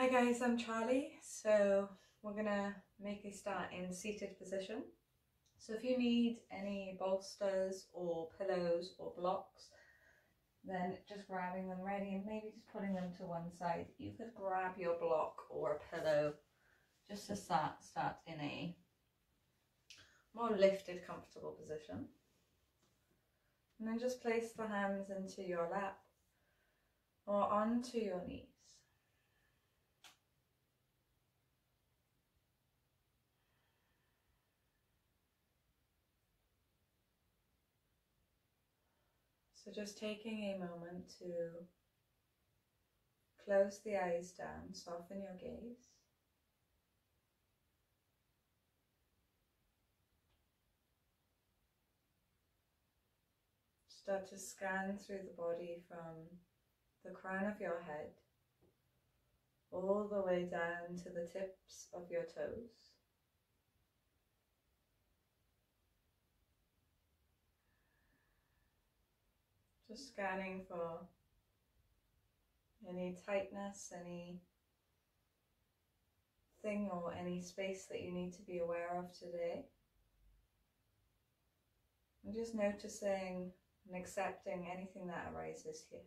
Hi guys, I'm Charlie. So we're gonna make a start in seated position. So if you need any bolsters or pillows or blocks, then just grabbing them ready and maybe just putting them to one side. You could grab your block or a pillow just to start, start in a more lifted, comfortable position. And then just place the hands into your lap or onto your knees. So just taking a moment to close the eyes down, soften your gaze. Start to scan through the body from the crown of your head all the way down to the tips of your toes. Just scanning for any tightness, any thing or any space that you need to be aware of today. And just noticing and accepting anything that arises here.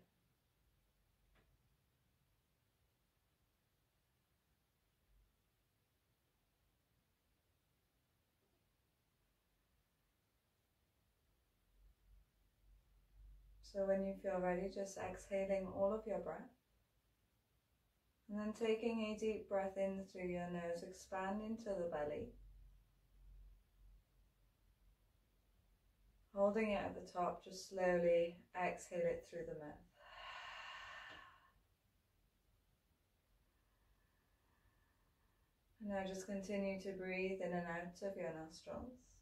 So when you feel ready, just exhaling all of your breath. And then taking a deep breath in through your nose, expand into the belly. Holding it at the top, just slowly exhale it through the mouth. And now just continue to breathe in and out of your nostrils.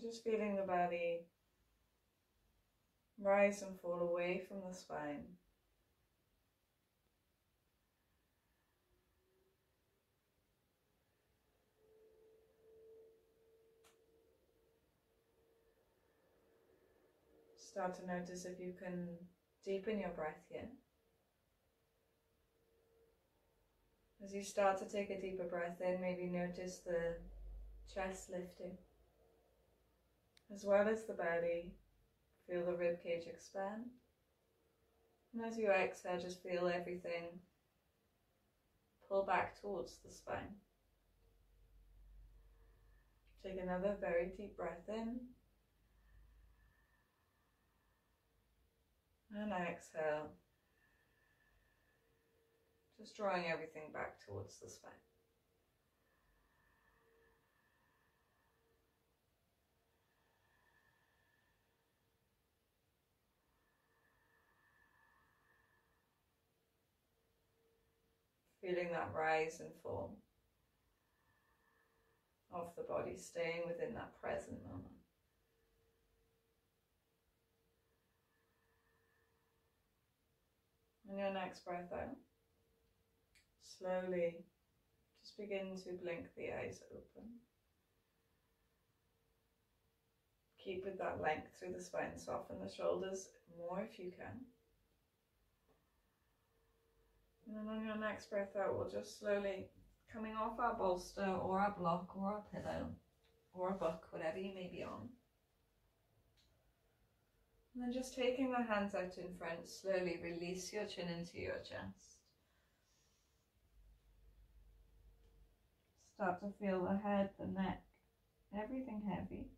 Just feeling the body rise and fall away from the spine. Start to notice if you can deepen your breath here. As you start to take a deeper breath in, maybe notice the chest lifting as well as the belly. Feel the rib cage expand. And as you exhale, just feel everything pull back towards the spine. Take another very deep breath in. And exhale. Just drawing everything back towards the spine. Feeling that rise and fall of the body, staying within that present moment. And your next breath out, slowly just begin to blink the eyes open. Keep with that length through the spine, soften the shoulders more if you can. And then on your next breath out, we'll just slowly coming off our bolster or our block or our pillow or a book, whatever you may be on. And then just taking the hands out in front, slowly release your chin into your chest. Start to feel the head, the neck, everything heavy.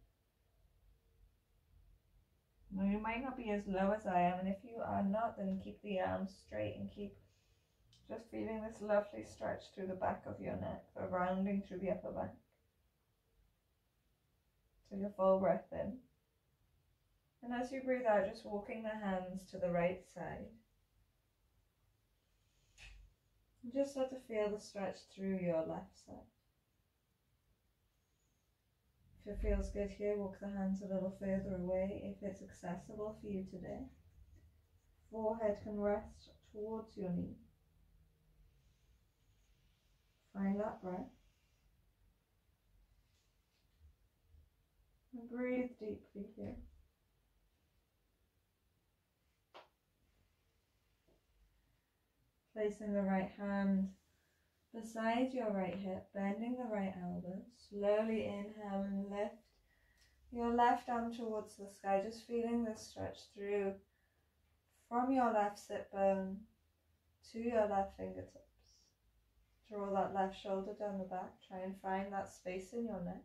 Now you might not be as low as I am, and if you are not, then keep the arms straight and keep just feeling this lovely stretch through the back of your neck, rounding through the upper back. Take a full breath in. And as you breathe out, just walking the hands to the right side. And just start to feel the stretch through your left side. If it feels good here, walk the hands a little further away if it's accessible for you today. Forehead can rest towards your knee. Find that breath. And breathe deeply here. Placing the right hand beside your right hip, bending the right elbow. Slowly inhale and lift your left arm towards the sky, just feeling the stretch through from your left sit bone to your left fingertips. Draw that left shoulder down the back. Try and find that space in your neck.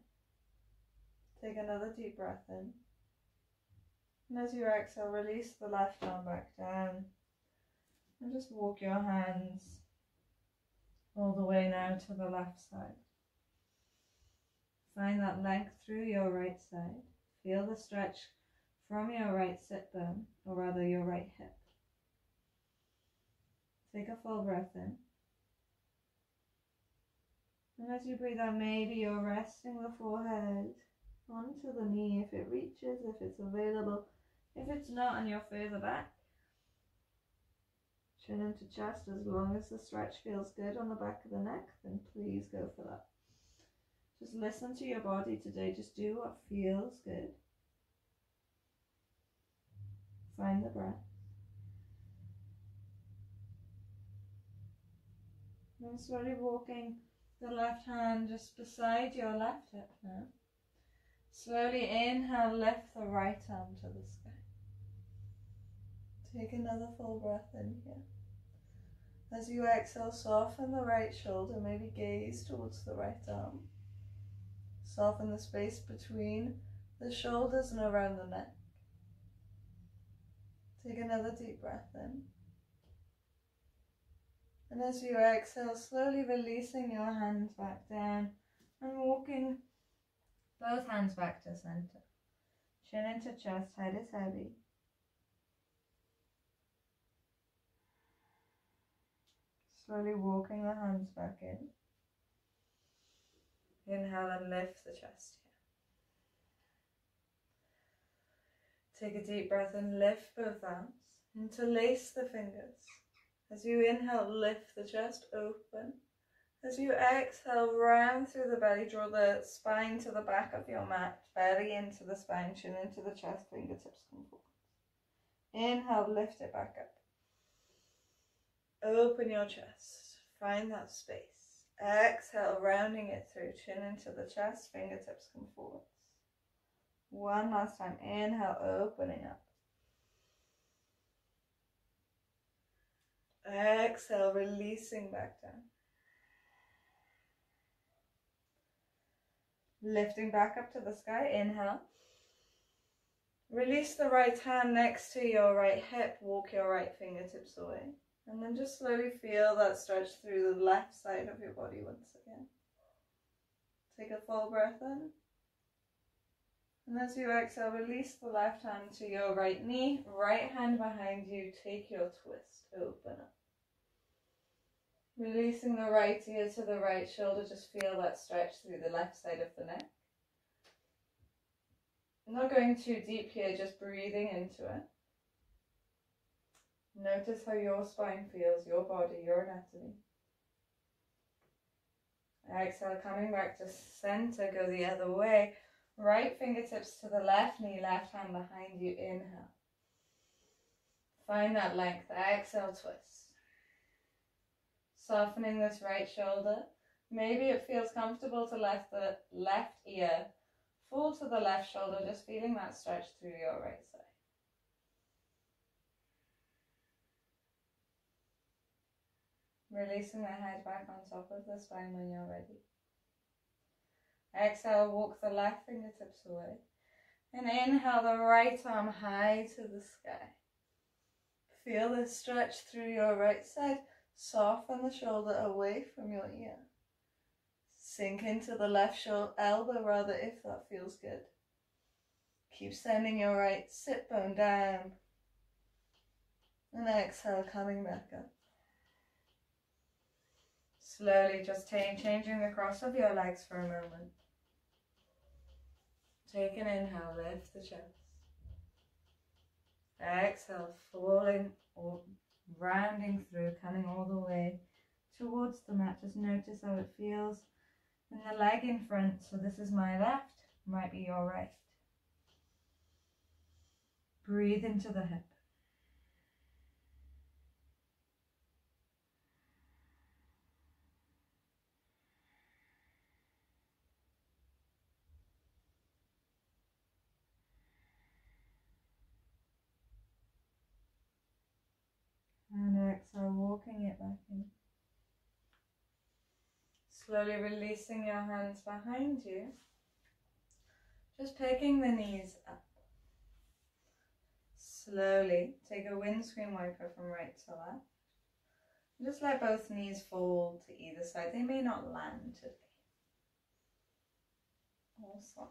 Take another deep breath in. And as you exhale, release the left arm back down. And just walk your hands all the way now to the left side. Find that length through your right side. Feel the stretch from your right sit bone, or rather your right hip. Take a full breath in. And as you breathe out, maybe you're resting the forehead onto the knee if it reaches, if it's available. If it's not and you're further back, chin into chest as long as the stretch feels good on the back of the neck, then please go for that. Just listen to your body today. Just do what feels good. Find the breath. And slowly walking the left hand just beside your left hip now. Slowly inhale, lift the right arm to the sky. Take another full breath in here. As you exhale, soften the right shoulder, maybe gaze towards the right arm. Soften the space between the shoulders and around the neck. Take another deep breath in. And as you exhale, slowly releasing your hands back down and walking both hands back to center. Chin into chest, head is heavy. Slowly walking the hands back in. Inhale and lift the chest here. Take a deep breath and lift both arms. Interlace the fingers. As you inhale, lift the chest open. As you exhale, round through the belly, draw the spine to the back of your mat, belly into the spine, chin into the chest, fingertips come forward. Inhale, lift it back up. Open your chest, find that space. Exhale, rounding it through, chin into the chest, fingertips come forwards. One last time, inhale, opening up. Exhale, releasing back down. Lifting back up to the sky, inhale. Release the right hand next to your right hip, walk your right fingertips away. And then just slowly feel that stretch through the left side of your body once again. Take a full breath in. And as you exhale, release the left hand to your right knee, right hand behind you, take your twist, open up. Releasing the right ear to the right shoulder, just feel that stretch through the left side of the neck. Not going too deep here, just breathing into it. Notice how your spine feels, your body, your anatomy. Exhale, coming back to center, go the other way. Right fingertips to the left knee, left hand behind you. Inhale. Find that length. Exhale, twist. Softening this right shoulder. Maybe it feels comfortable to let the left ear fall to the left shoulder, just feeling that stretch through your right side. Releasing the head back on top of the spine when you're ready. Exhale, walk the left fingertips away. And inhale the right arm high to the sky. Feel the stretch through your right side. Soften the shoulder away from your ear. Sink into the left shoulder, elbow rather, if that feels good. Keep sending your right sit bone down. And exhale, coming back up. Slowly just changing the cross of your legs for a moment. Take an inhale, lift the chest. Exhale, falling rounding through, coming all the way towards the mat. Just notice how it feels in the leg in front. So this is my left, might be your right. Breathe into the hip. And exhale, walking it back in. Slowly releasing your hands behind you. Just picking the knees up. Slowly take a windscreen wiper from right to left. Just let both knees fall to either side. They may not land today. Awesome.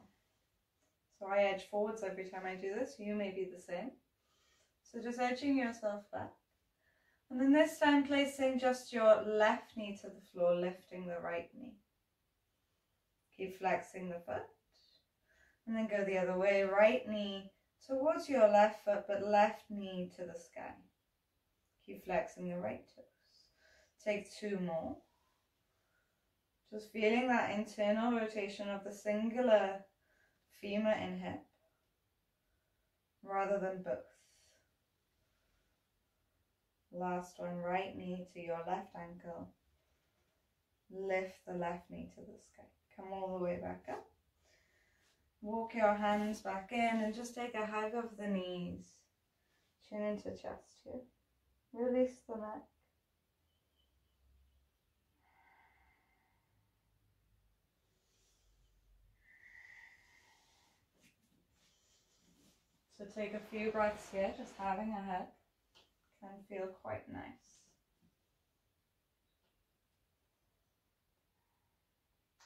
So I edge forwards every time I do this. You may be the same. So just edging yourself back. And then this time placing just your left knee to the floor, lifting the right knee. Keep flexing the foot. And then go the other way, right knee towards your left foot, but left knee to the sky. Keep flexing the right toes. Take two more. Just feeling that internal rotation of the singular femur and hip rather than both. Last one, right knee to your left ankle. Lift the left knee to the sky. Come all the way back up. Walk your hands back in and just take a hug of the knees. Chin into chest here. Release the neck. So take a few breaths here, just having a hug can feel quite nice.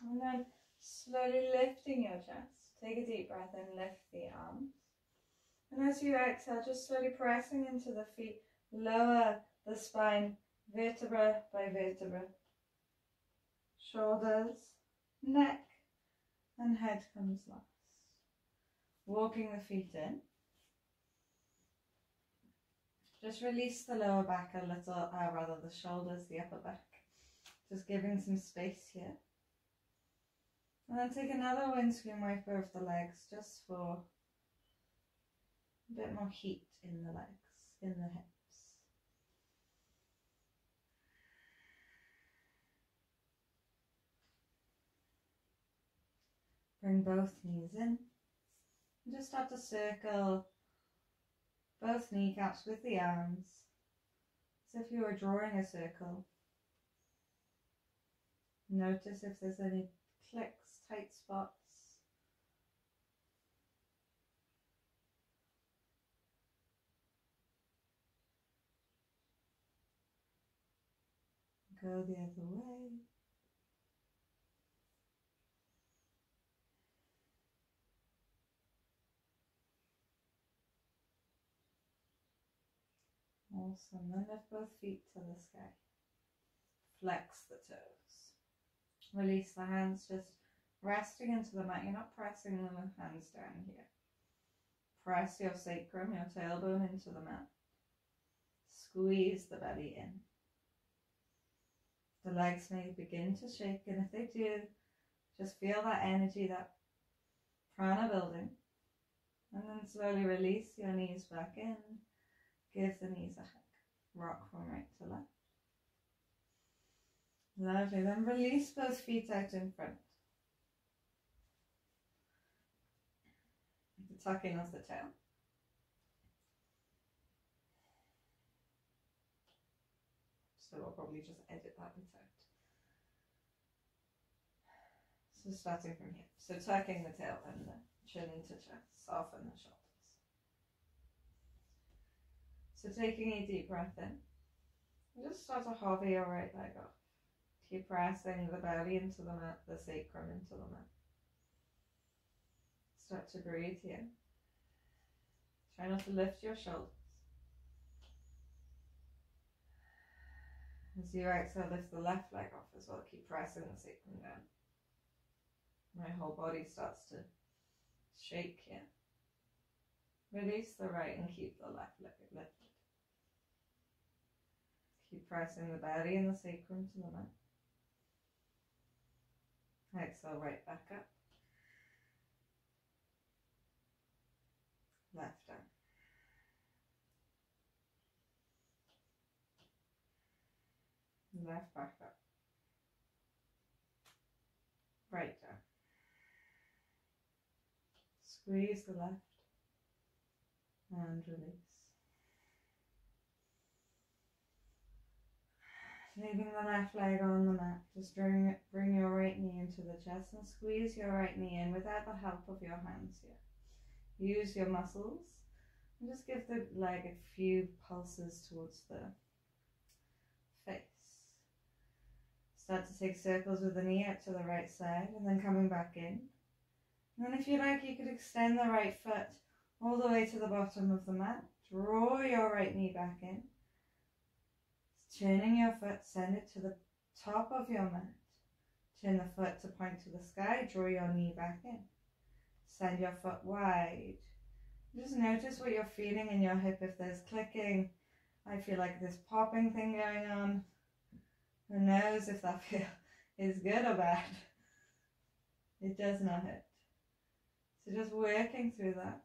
And then slowly lifting your chest. Take a deep breath and lift the arms. And as you exhale, just slowly pressing into the feet, lower the spine vertebra by vertebra. Shoulders, neck, and head comes last. Walking the feet in. Just release the lower back a little, uh, rather the shoulders, the upper back. Just giving some space here. And then take another windscreen wiper of the legs just for a bit more heat in the legs, in the hips. Bring both knees in. And just start to circle both kneecaps with the arms, as if you were drawing a circle. Notice if there's any clicks, tight spots. Go the other way. Awesome. Then lift both feet to the sky. Flex the toes. Release the hands, just resting into the mat. You're not pressing the hands down here. Press your sacrum, your tailbone into the mat. Squeeze the belly in. The legs may begin to shake, and if they do, just feel that energy, that prana building. And then slowly release your knees back in. Give the knees a hug. Rock from right to left. Lovely. Then release both feet out in front. Tucking of the tail. So I'll probably just edit that bit out. So starting from here. So tucking the tail and the chin into chest, soften the shoulders. So taking a deep breath in, just start to hover your right leg up. Keep pressing the belly into the mat, the sacrum into the mat. Start to breathe here. Try not to lift your shoulders. As you exhale, lift the left leg off as well. Keep pressing the sacrum down. My whole body starts to Shake here. Release the right and keep the left leg lifted. Keep pressing the belly and the sacrum to the mat. Exhale, right back up. Left down. Left back up. Right down. Squeeze the left and release. Leaving the left leg on the mat, just bring, bring your right knee into the chest and squeeze your right knee in without the help of your hands here. Use your muscles and just give the leg a few pulses towards the face. Start to take circles with the knee out to the right side and then coming back in. And then if you like, you could extend the right foot all the way to the bottom of the mat. Draw your right knee back in. Turning your foot, send it to the top of your mat. Turn the foot to point to the sky, draw your knee back in. Send your foot wide. Just notice what you're feeling in your hip. If there's clicking, I feel like this popping thing going on. Who knows if that feel is good or bad? It does not hurt. So just working through that.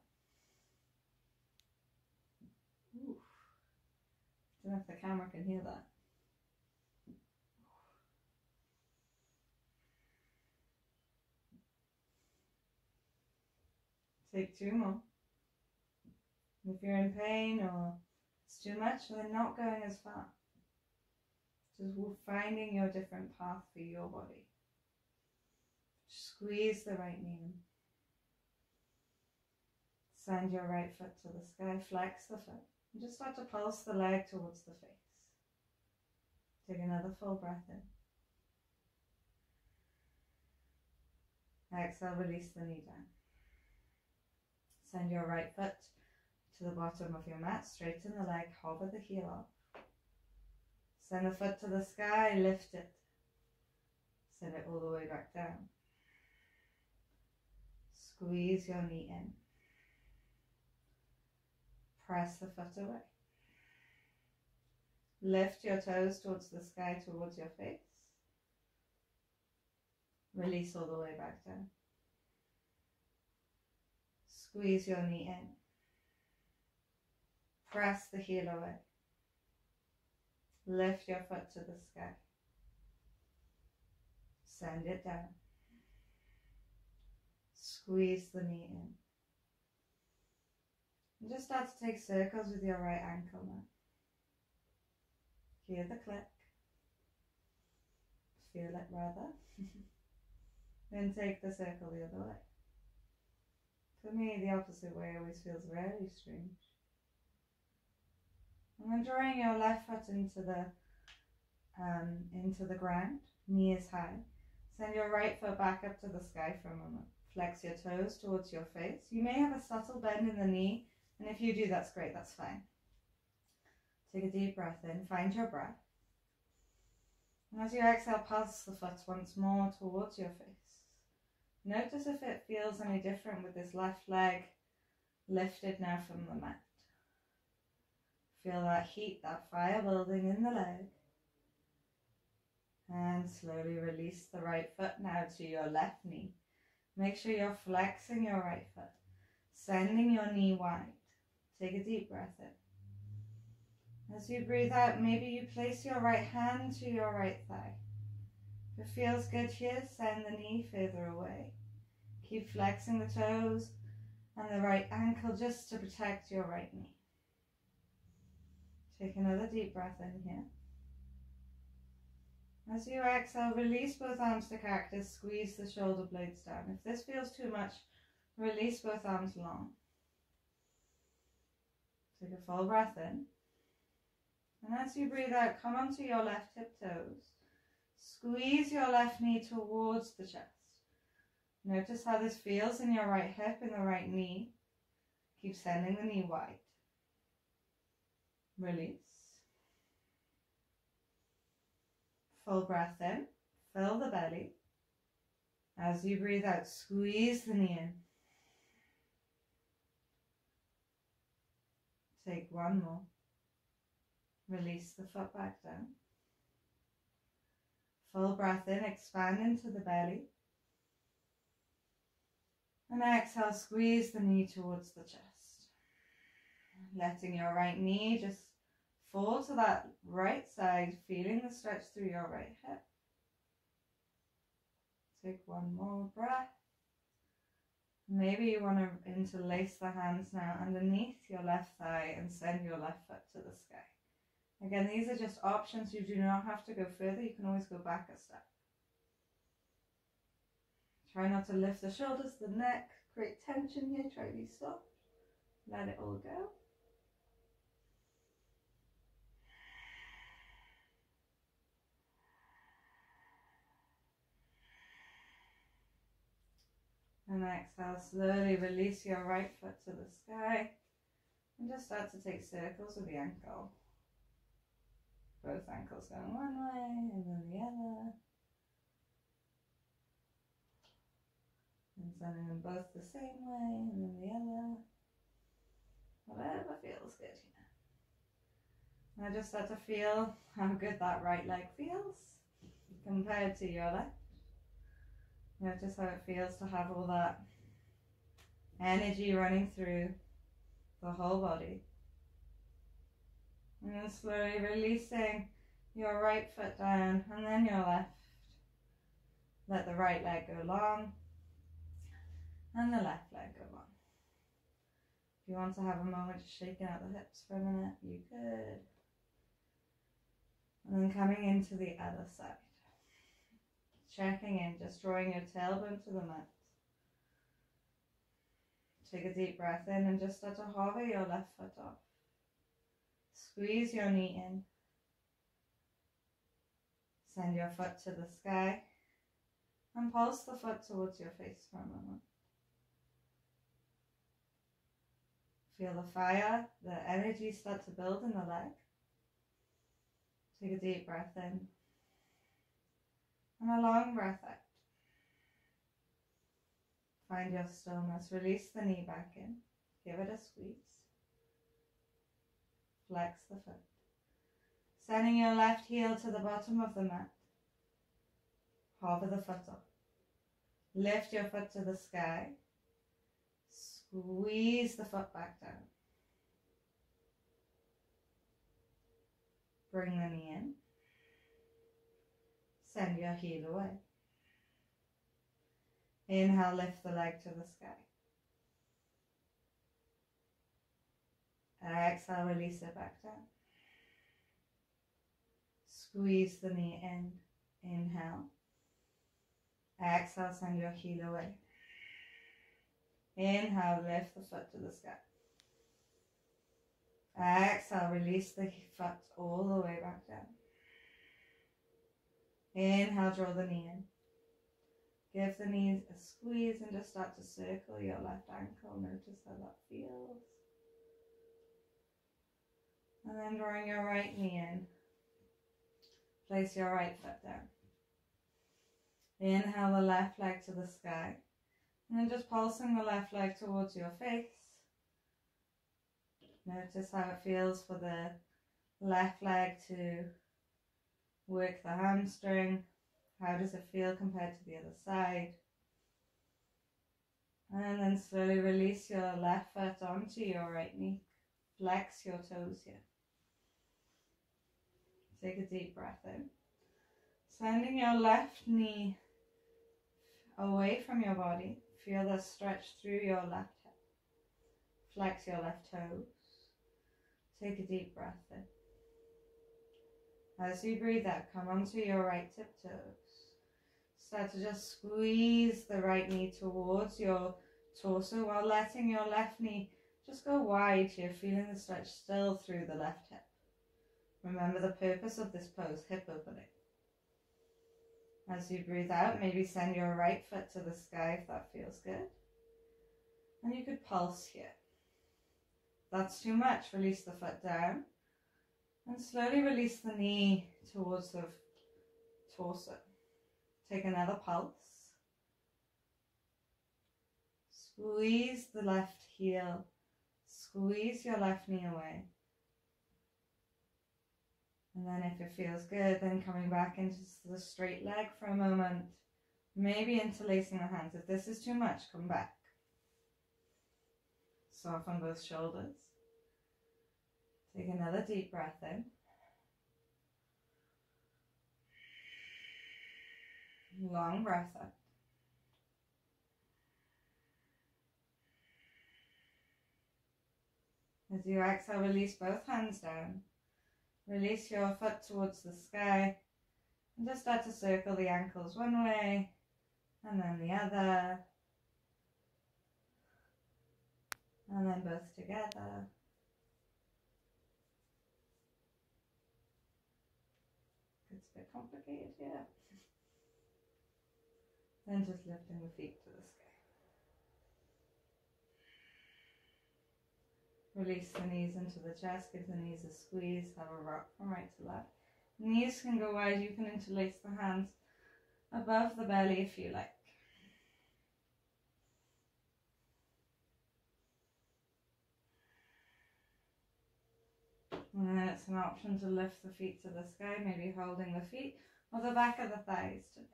I don't know if the camera can hear that. Take two more. If you're in pain or it's too much, then not going as far. Just finding your different path for your body. Squeeze the right knee. Send your right foot to the sky, flex the foot. And just start to pulse the leg towards the face. Take another full breath in. Exhale, release the knee down. Send your right foot to the bottom of your mat, straighten the leg, hover the heel up. Send the foot to the sky, lift it. Send it all the way back down. Squeeze your knee in. Press the foot away. Lift your toes towards the sky, towards your face. Release all the way back down. Squeeze your knee in. Press the heel away. Lift your foot to the sky. Send it down. Squeeze the knee in. And just start to take circles with your right ankle now. Hear the click. Feel it rather. then take the circle the other way. For me, the opposite way always feels very strange. And then drawing your left foot into the um, into the ground, knee is high. Send your right foot back up to the sky for a moment. Flex your toes towards your face. You may have a subtle bend in the knee, and if you do, that's great, that's fine. Take a deep breath in, find your breath. And as you exhale, pass the foot once more towards your face. Notice if it feels any different with this left leg lifted now from the mat. Feel that heat, that fire building in the leg. And slowly release the right foot now to your left knee. Make sure you're flexing your right foot, sending your knee wide. Take a deep breath in. As you breathe out, maybe you place your right hand to your right thigh. If it feels good here, send the knee further away. Keep flexing the toes and the right ankle just to protect your right knee. Take another deep breath in here. As you exhale, release both arms to cactus, squeeze the shoulder blades down. If this feels too much, release both arms long. Take a full breath in. And as you breathe out, come onto your left hip toes. Squeeze your left knee towards the chest. Notice how this feels in your right hip and the right knee. Keep sending the knee wide. Release. Full breath in. Fill the belly. As you breathe out, squeeze the knee in. Take one more. Release the foot back down. Full breath in, expand into the belly. And exhale, squeeze the knee towards the chest. Letting your right knee just fall to that right side, feeling the stretch through your right hip. Take one more breath. Maybe you want to interlace the hands now underneath your left thigh and send your left foot to the sky. Again, these are just options. You do not have to go further. You can always go back a step. Try not to lift the shoulders, the neck. Create tension here. Try to be soft. Let it all go. And exhale, slowly release your right foot to the sky. And just start to take circles with the ankle. Both ankles going one way and then the other. And sending them both the same way and then the other. Whatever feels good here. Now just start to feel how good that right leg feels compared to your left. Notice how it feels to have all that energy running through the whole body. And then slowly releasing your right foot down and then your left. Let the right leg go long and the left leg go long. If you want to have a moment just shaking out the hips for a minute, you could. And then coming into the other side. Checking in, just drawing your tailbone to the mat. Take a deep breath in and just start to hover your left foot off. Squeeze your knee in. Send your foot to the sky and pulse the foot towards your face for a moment. Feel the fire, the energy start to build in the leg. Take a deep breath in and a long breath out. Find your stillness. Release the knee back in. Give it a squeeze. Flex the foot. Sending your left heel to the bottom of the mat. Hover the foot up. Lift your foot to the sky. Squeeze the foot back down. Bring the knee in. Send your heel away. Inhale, lift the leg to the sky. Exhale, release it back down. Squeeze the knee in. Inhale. Exhale, send your heel away. Inhale, lift the foot to the sky. Exhale, release the foot all the way back down. Inhale, draw the knee in. Give the knees a squeeze and just start to circle your left ankle. Notice how that feels. And then drawing your right knee in. Place your right foot down. Inhale the left leg to the sky. And then just pulsing the left leg towards your face. Notice how it feels for the left leg to work the hamstring. How does it feel compared to the other side? And then slowly release your left foot onto your right knee. Flex your toes here. Take a deep breath in. Sending your left knee away from your body. Feel the stretch through your left hip. Flex your left toes. Take a deep breath in. As you breathe out, come onto your right tiptoes. Start to just squeeze the right knee towards your torso while letting your left knee just go wide here, feeling the stretch still through the left hip. Remember the purpose of this pose, hip opening. As you breathe out, maybe send your right foot to the sky if that feels good. And you could pulse here. That's too much, release the foot down. And slowly release the knee towards the torso. Take another pulse. Squeeze the left heel. Squeeze your left knee away. And then if it feels good, then coming back into the straight leg for a moment. Maybe interlacing the hands. If this is too much, come back. Soften both shoulders. Take another deep breath in. Long breath out. As you exhale, release both hands down. Release your foot towards the sky. And just start to circle the ankles one way and then the other. And then both together. It's a bit complicated yeah. Then just lifting the feet to the sky. Release the knees into the chest, give the knees a squeeze, have a rock from right to left. Knees can go wide, you can interlace the hands above the belly if you like. And then it's an option to lift the feet to the sky, maybe holding the feet or the back of the thighs today.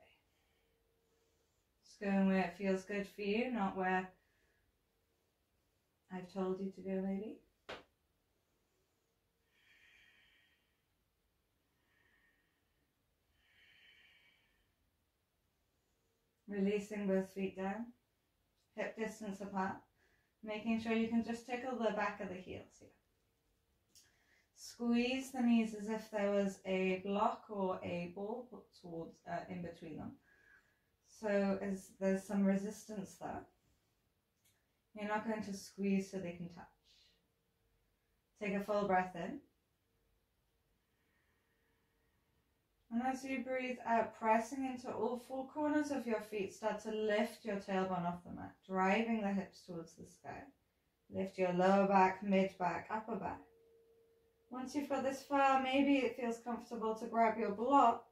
Just going where it feels good for you, not where I've told you to go, maybe. Releasing both feet down, hip distance apart, making sure you can just tickle the back of the heels here. Squeeze the knees as if there was a block or a ball put towards uh, in between them. So as there's some resistance there. You're not going to squeeze so they can touch. Take a full breath in. And as you breathe out, pressing into all four corners of your feet, start to lift your tailbone off the mat, driving the hips towards the sky. Lift your lower back, mid back, upper back. Once you've got this far, maybe it feels comfortable to grab your block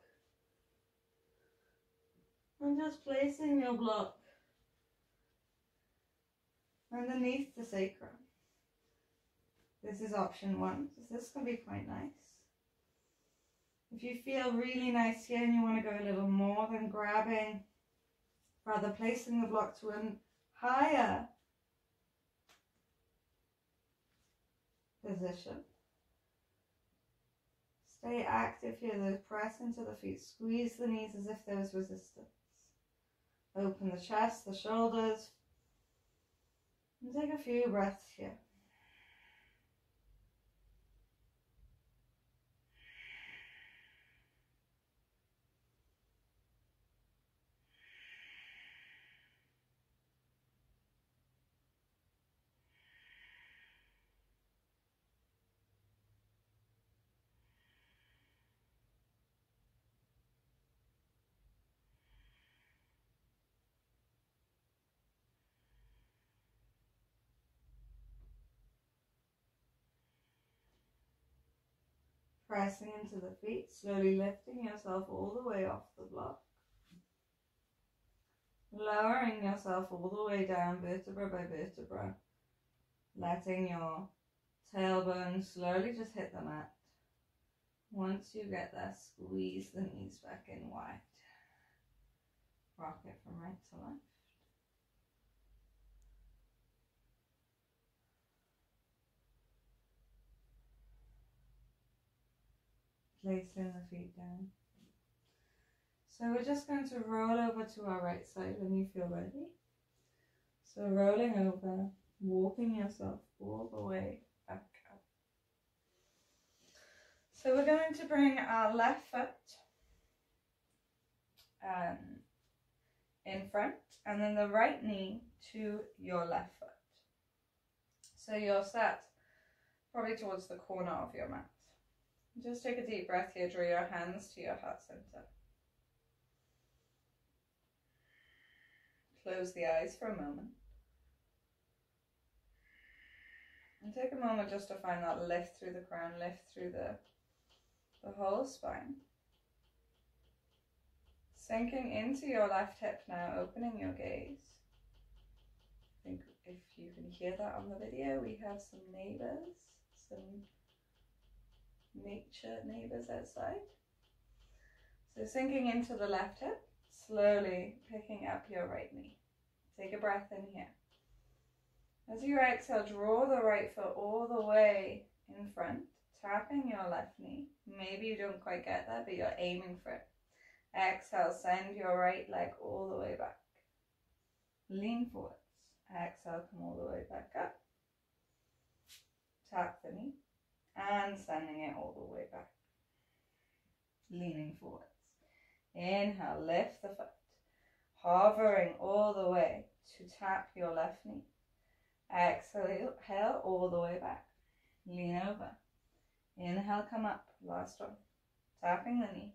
and just placing your block underneath the sacrum. This is option one, so this can be quite nice. If you feel really nice here and you want to go a little more, then grabbing, rather placing the block to a higher position. Stay active here, though. Press into the feet. Squeeze the knees as if there was resistance. Open the chest, the shoulders, and take a few breaths here. Pressing into the feet, slowly lifting yourself all the way off the block. Lowering yourself all the way down vertebra by vertebra. Letting your tailbone slowly just hit the mat. Once you get there, squeeze the knees back in wide. Rock it from right to left. Placing the feet down. So we're just going to roll over to our right side when you feel ready. So rolling over, walking yourself all the way back up. So we're going to bring our left foot um, in front and then the right knee to your left foot. So you're set probably towards the corner of your mat. Just take a deep breath here, draw your hands to your heart center. Close the eyes for a moment. And take a moment just to find that lift through the crown, lift through the, the whole spine. Sinking into your left hip now, opening your gaze. I think if you can hear that on the video, we have some neighbours, some nature neighbours outside. So sinking into the left hip, slowly picking up your right knee. Take a breath in here. As you exhale, draw the right foot all the way in front, tapping your left knee. Maybe you don't quite get there, but you're aiming for it. Exhale, send your right leg all the way back. Lean forwards. Exhale, come all the way back up. Tap the knee and sending it all the way back. Leaning forwards. Inhale, lift the foot. Hovering all the way to tap your left knee. Exhale all the way back. Lean over. Inhale, come up. Last one. Tapping the knee.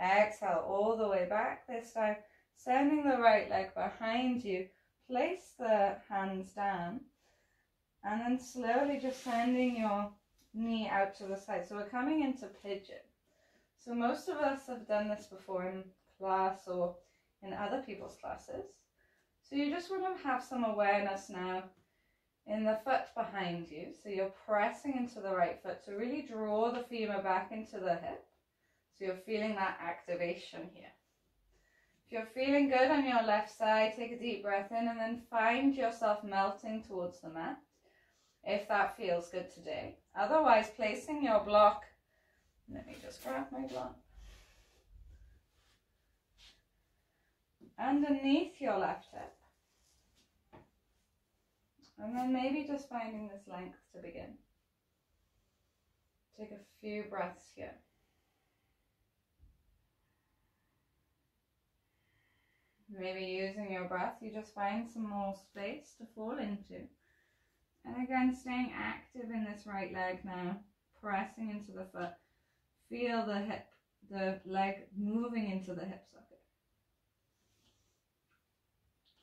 Exhale all the way back. This time, sending the right leg behind you. Place the hands down. And then slowly just sending your knee out to the side. So we're coming into pigeon. So most of us have done this before in class or in other people's classes. So you just want to have some awareness now in the foot behind you. So you're pressing into the right foot to really draw the femur back into the hip. So you're feeling that activation here. If you're feeling good on your left side, take a deep breath in and then find yourself melting towards the mat if that feels good today. Otherwise, placing your block, let me just grab my block, underneath your left hip. And then maybe just finding this length to begin. Take a few breaths here. Maybe using your breath, you just find some more space to fall into. And again, staying active in this right leg now, pressing into the foot. Feel the hip, the leg moving into the hip socket.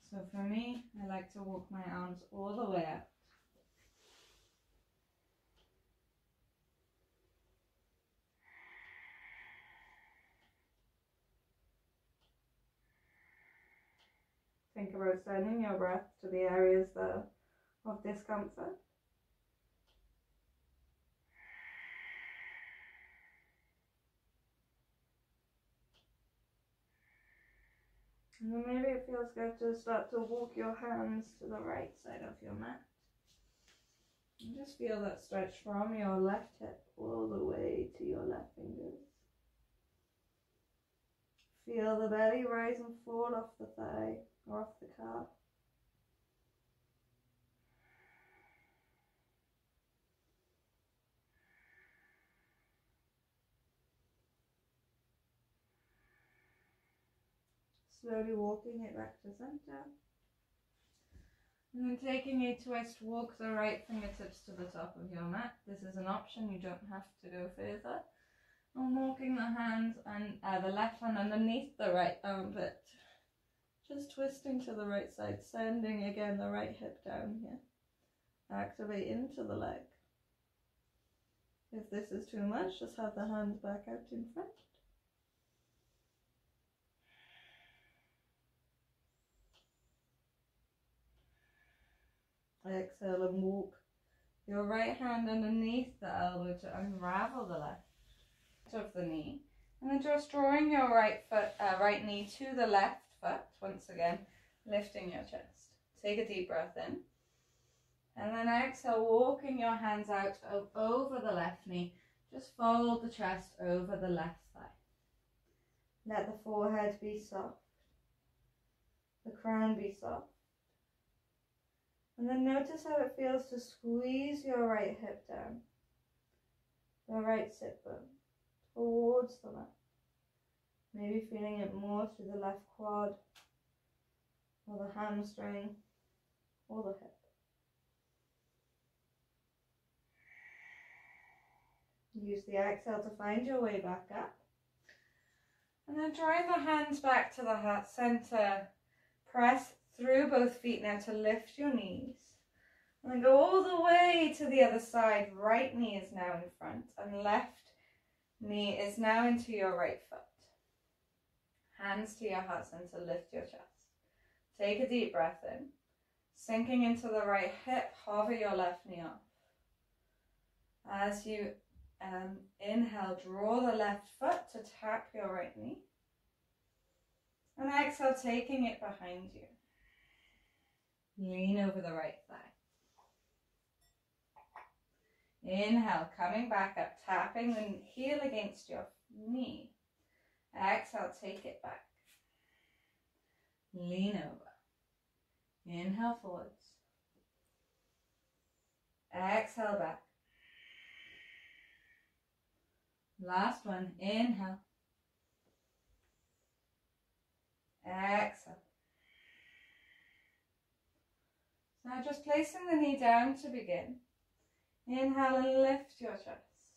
So for me, I like to walk my arms all the way out. Think about sending your breath to the areas that of discomfort. And then maybe it feels good to start to walk your hands to the right side of your mat. And just feel that stretch from your left hip all the way to your left fingers. Feel the belly rise and fall off the thigh or off the calf. Slowly walking it back to center. And then taking a twist, walk the right fingertips to the top of your mat. This is an option, you don't have to go further. And walking the hands and uh, the left hand underneath the right armpit. Just twisting to the right side, sending again the right hip down here. Activate into the leg. If this is too much, just have the hands back out in front. Exhale and walk your right hand underneath the elbow to unravel the left of the knee. And then just drawing your right foot, uh, right knee to the left foot, once again, lifting your chest. Take a deep breath in. And then exhale, walking your hands out over the left knee. Just fold the chest over the left thigh. Let the forehead be soft. The crown be soft. And then notice how it feels to squeeze your right hip down, the right sit bone, towards the left. Maybe feeling it more through the left quad, or the hamstring, or the hip. Use the exhale to find your way back up. And then drawing the hands back to the heart center, press through both feet now to lift your knees. And then go all the way to the other side. Right knee is now in front and left knee is now into your right foot. Hands to your heart center, to lift your chest. Take a deep breath in. Sinking into the right hip, hover your left knee off. As you um, inhale, draw the left foot to tap your right knee. And exhale, taking it behind you. Lean over the right thigh. Inhale, coming back up, tapping the heel against your knee. Exhale, take it back. Lean over. Inhale forwards. Exhale back. Last one. Inhale. Exhale. Now just placing the knee down to begin. Inhale and lift your chest.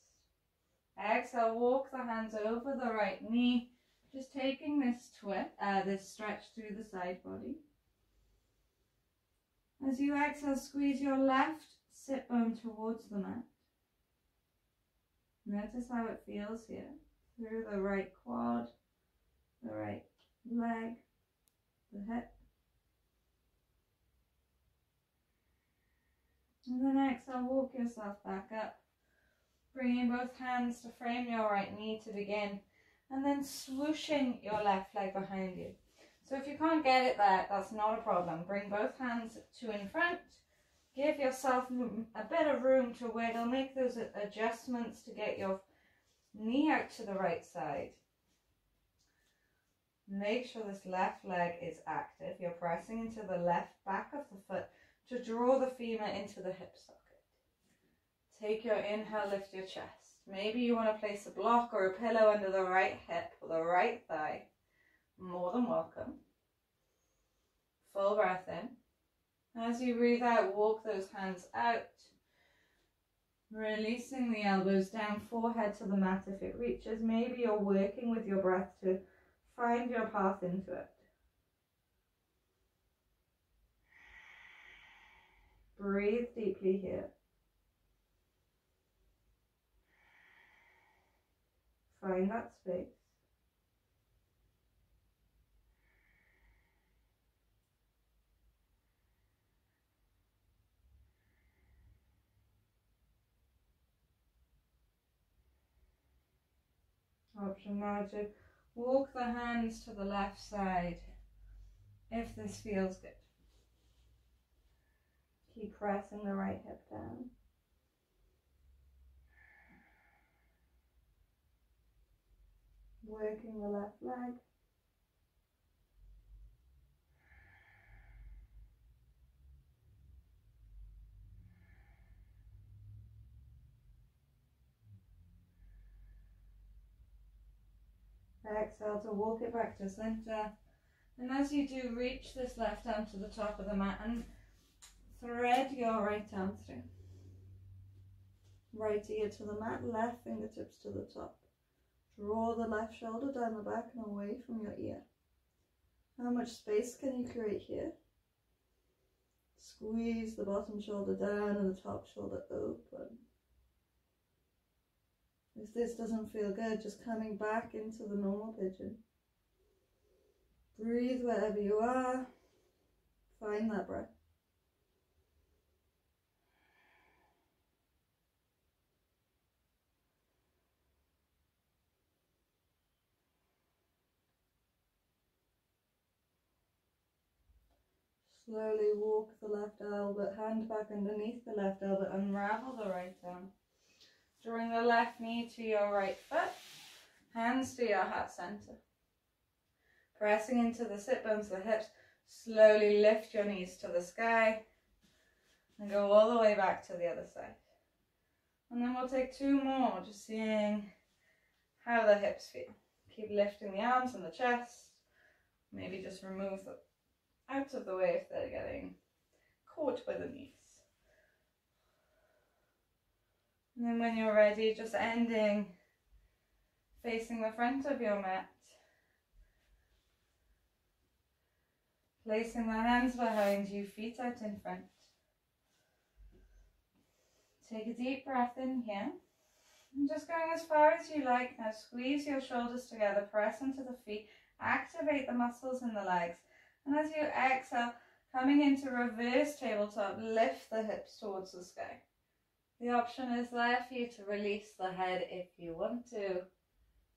Exhale, walk the hands over the right knee. Just taking this twist, uh, this stretch through the side body. As you exhale, squeeze your left sit bone towards the mat. Notice how it feels here. Through the right quad, the right leg, the hip. And then exhale, walk yourself back up. Bringing both hands to frame your right knee to begin. And then swooshing your left leg behind you. So if you can't get it there, that's not a problem. Bring both hands to in front. Give yourself a bit of room to wiggle. Make those adjustments to get your knee out to the right side. Make sure this left leg is active. You're pressing into the left back of the foot to draw the femur into the hip socket. Take your inhale, lift your chest. Maybe you want to place a block or a pillow under the right hip or the right thigh. More than welcome. Full breath in. As you breathe out, walk those hands out. Releasing the elbows down, forehead to the mat if it reaches. Maybe you're working with your breath to find your path into it. Breathe deeply here. Find that space. Option now to walk the hands to the left side if this feels good. Keep pressing the right hip down. Working the left leg. Exhale to walk it back to center. And as you do, reach this left arm to the top of the mat and Thread your right arm through. Right ear to the mat, left fingertips to the top. Draw the left shoulder down the back and away from your ear. How much space can you create here? Squeeze the bottom shoulder down and the top shoulder open. If this doesn't feel good, just coming back into the normal pigeon. Breathe wherever you are. Find that breath. Slowly walk the left elbow, hand back underneath the left elbow, unravel the right arm. Drawing the left knee to your right foot, hands to your heart center. Pressing into the sit bones, the hips, slowly lift your knees to the sky and go all the way back to the other side. And then we'll take two more, just seeing how the hips feel. Keep lifting the arms and the chest. Maybe just remove the out of the way if they're getting caught by the knees. And then when you're ready, just ending facing the front of your mat. Placing the hands behind you, feet out in front. Take a deep breath in here. And just going as far as you like. Now squeeze your shoulders together, press into the feet, activate the muscles in the legs. And as you exhale, Coming into reverse tabletop, lift the hips towards the sky. The option is there for you to release the head if you want to,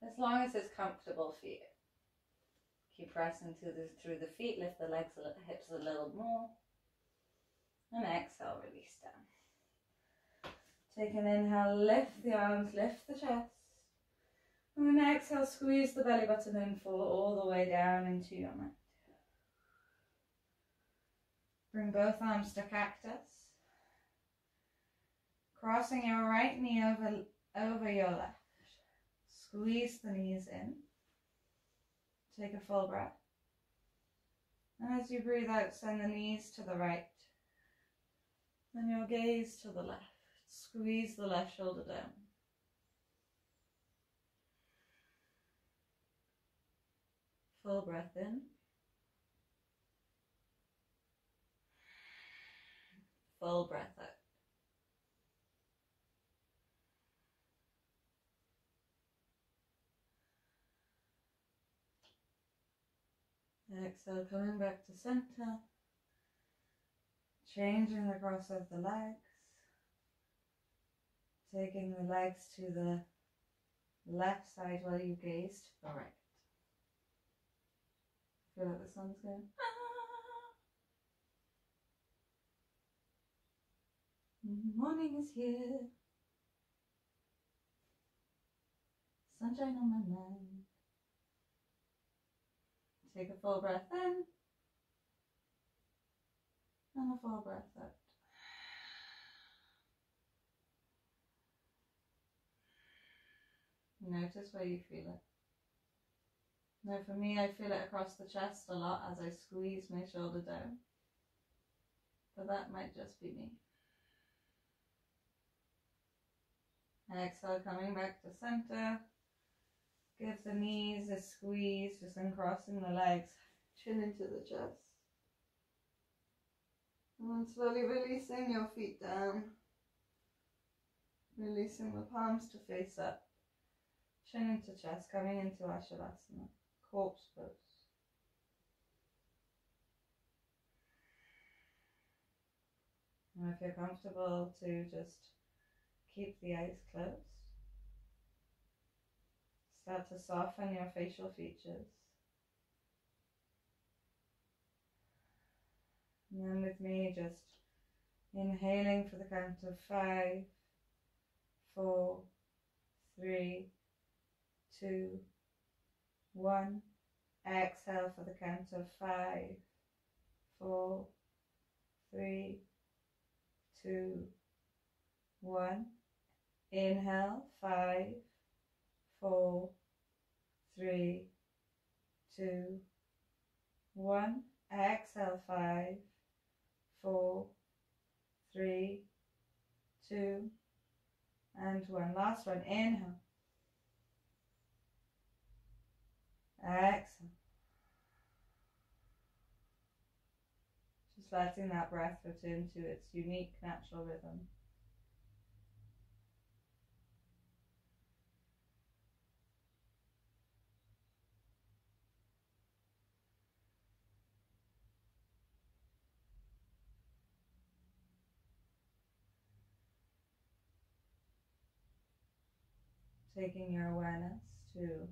as long as it's comfortable for you. Keep pressing through the, through the feet, lift the legs, hips a little more. And exhale, release down. Take an inhale, lift the arms, lift the chest. And then exhale, squeeze the belly button in, fall all the way down into your mat. Bring both arms to cactus. Crossing your right knee over, over your left. Squeeze the knees in. Take a full breath. And as you breathe out, send the knees to the right. And your gaze to the left. Squeeze the left shoulder down. Full breath in. Full breath out. Exhale, coming back to center. Changing the cross of the legs. Taking the legs to the left side while you gaze to the right. Feel like the sun's going. Uh-huh. Morning is here. Sunshine on my mind. Take a full breath in and a full breath out. Notice where you feel it. Now for me, I feel it across the chest a lot as I squeeze my shoulder down. But that might just be me. Exhale, coming back to center. Give the knees a squeeze, just uncrossing the legs, chin into the chest. And slowly releasing your feet down. Releasing the palms to face up. Chin into chest, coming into Ashavasana, corpse pose. And if you're comfortable to just keep the eyes closed. Start to soften your facial features. And then with me, just inhaling for the count of five, four, three, two, one. Exhale for the count of five, four, three, two, one. Inhale, five, four, three, two, one. Exhale, five, four, three, two, and one. Last one. Inhale. Exhale. Just letting that breath return to its unique natural rhythm. Taking your awareness to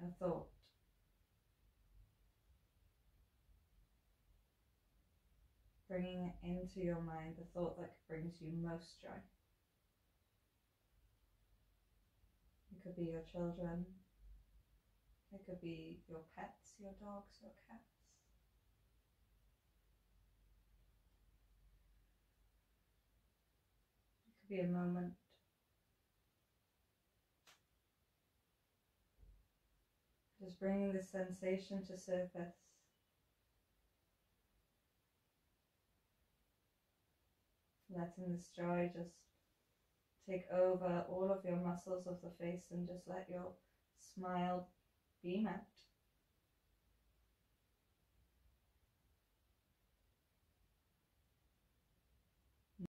a thought. Bringing it into your mind the thought that brings you most joy. It could be your children, it could be your pets, your dogs, your cats. Be a moment. Just bringing the sensation to surface. Letting this joy just take over all of your muscles of the face and just let your smile beam out.